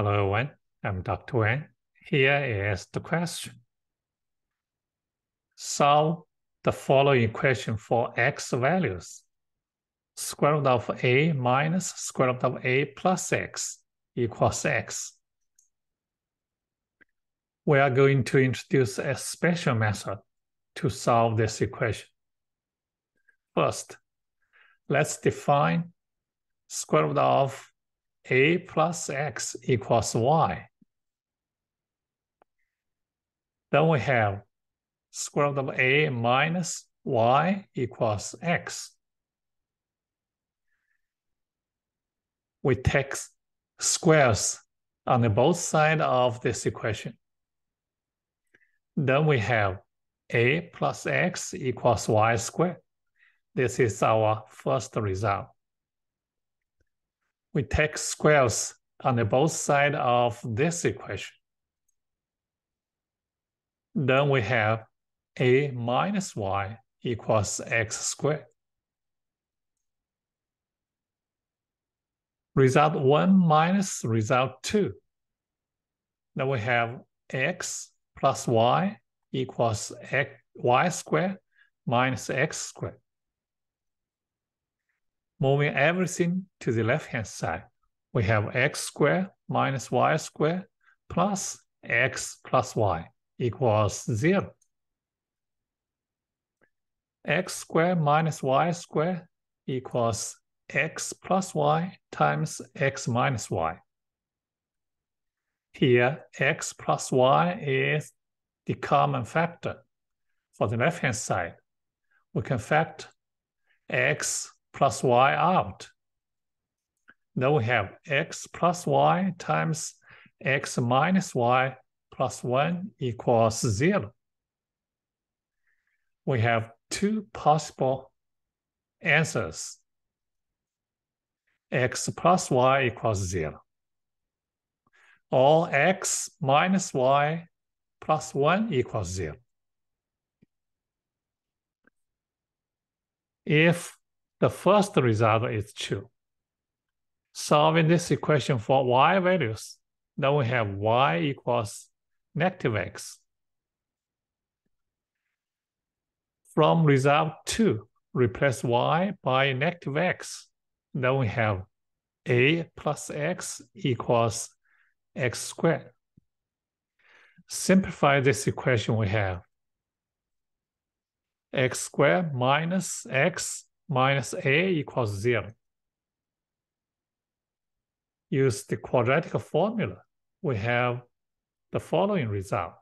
Hello everyone, I'm Dr. Wang. Here is the question. Solve the following equation for x values. Square root of a minus square root of a plus x equals x. We are going to introduce a special method to solve this equation. First, let's define square root of a plus x equals y. Then we have square root of a minus y equals x. We take squares on the both sides of this equation. Then we have a plus x equals y squared. This is our first result we take squares on the both sides of this equation. Then we have a minus y equals x squared. Result 1 minus result 2. Then we have x plus y equals x, y squared minus x squared. Moving everything to the left-hand side, we have x squared minus y squared plus x plus y equals 0. x squared minus y squared equals x plus y times x minus y. Here, x plus y is the common factor. For the left-hand side, we can factor x plus y out. Then we have x plus y times x minus y plus 1 equals 0. We have two possible answers. x plus y equals 0. Or x minus y plus 1 equals 0. If the first result is true. Solving this equation for y values, then we have y equals negative x. From result 2, replace y by negative x. Then we have a plus x equals x squared. Simplify this equation we have x squared minus x minus a equals zero. Use the quadratic formula. We have the following result.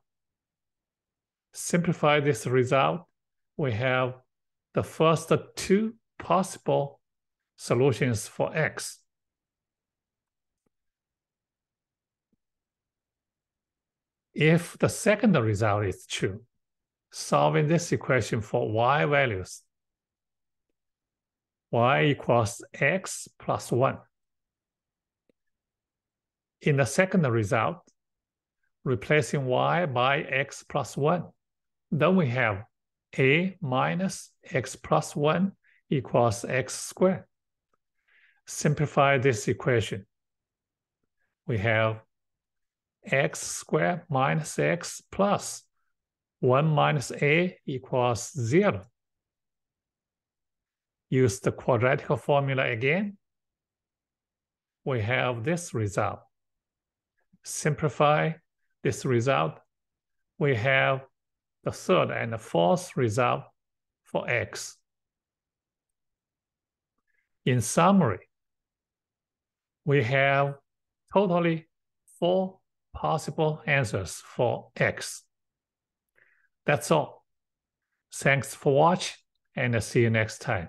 Simplify this result. We have the first two possible solutions for x. If the second result is true, solving this equation for y values y equals x plus 1. In the second result, replacing y by x plus 1, then we have a minus x plus 1 equals x squared. Simplify this equation. We have x squared minus x plus 1 minus a equals 0 use the quadratic formula again, we have this result. Simplify this result, we have the third and the fourth result for x. In summary, we have totally four possible answers for x. That's all. Thanks for watching and see you next time.